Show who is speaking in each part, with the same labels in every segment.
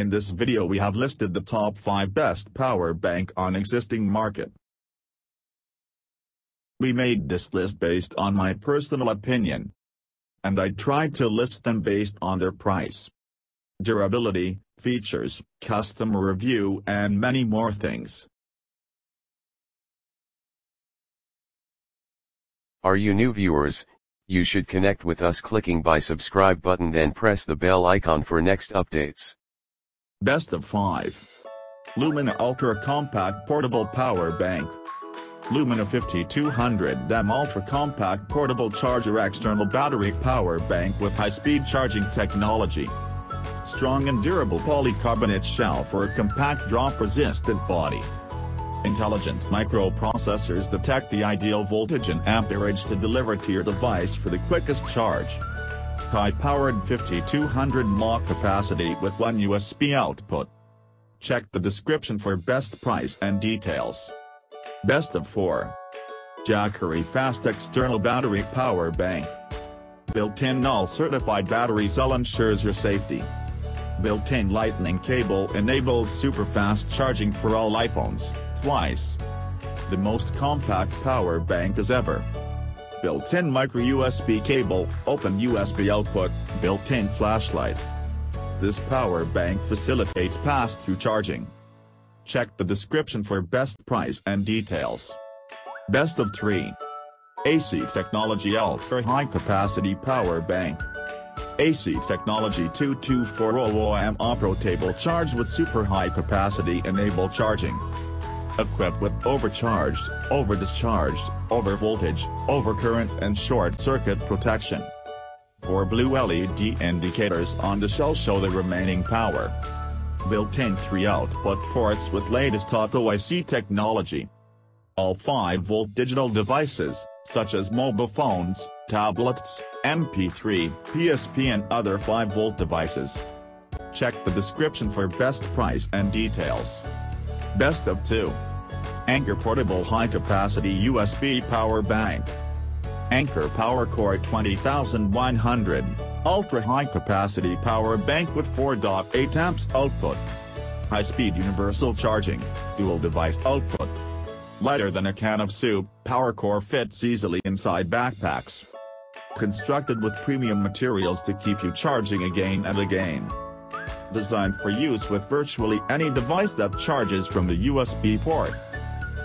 Speaker 1: In this video we have listed the top 5 best power bank on existing market. We made this list based on my personal opinion. And I tried to list them based on their price, durability, features, customer review and many more things.
Speaker 2: Are you new viewers? You should connect with us clicking by subscribe button then press the bell icon for next updates.
Speaker 1: Best of 5. Lumina Ultra Compact Portable Power Bank. Lumina 5200M Ultra Compact Portable Charger External Battery Power Bank with high-speed charging technology. Strong and durable polycarbonate shell for a compact drop-resistant body. Intelligent microprocessors detect the ideal voltage and amperage to deliver to your device for the quickest charge. High-powered 5200 mAh capacity with one USB output. Check the description for best price and details. Best of 4. Jackery Fast External Battery Power Bank. Built-in UL certified battery cell ensures your safety. Built-in lightning cable enables super fast charging for all iPhones, twice. The most compact power bank as ever. Built-in micro USB cable, open USB output, built-in flashlight. This power bank facilitates pass-through charging. Check the description for best price and details. Best of 3. EC Technology Ultra High Capacity Power Bank. EC Technology 2240M Opro Table Charge with Super High Capacity Enable Charging. Equipped with overcharged, over-discharged, over-voltage, overcurrent and short-circuit protection. Four blue LED indicators on the shell show the remaining power built-in 3 output ports with latest auto IC technology. All 5-volt digital devices, such as mobile phones, tablets, MP3, PSP and other 5-volt devices. Check the description for best price and details. Best of 2. Anker Portable High Capacity USB Power Bank. Anker PowerCore 20100, Ultra High Capacity Power Bank with 4.8 amps output. High-speed universal charging, dual device output. Lighter than a can of soup, PowerCore fits easily inside backpacks. Constructed with premium materials to keep you charging again and again. Designed for use with virtually any device that charges from the USB port.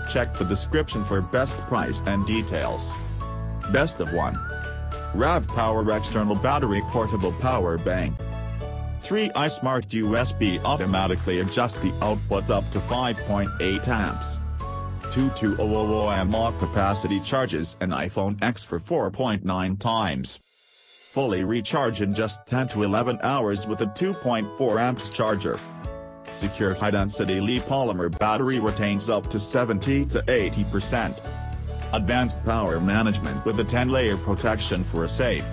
Speaker 1: Check the description for best price and details. Best of 1. RAV Power External Battery Portable Power Bank. 3 iSmart USB automatically adjust the output up to 5.8 amps. 2200 mAh capacity charges an iPhone X for 4.9 times. Fully recharge in just 10 to 11 hours with a 2.4 amps charger. Secure high-density Li polymer battery retains up to 70 to 80%. Advanced power management with a 10-layer protection for a safe.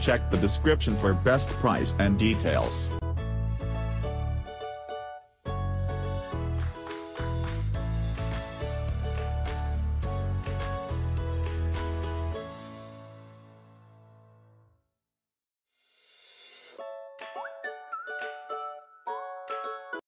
Speaker 1: Check the description for best price and details.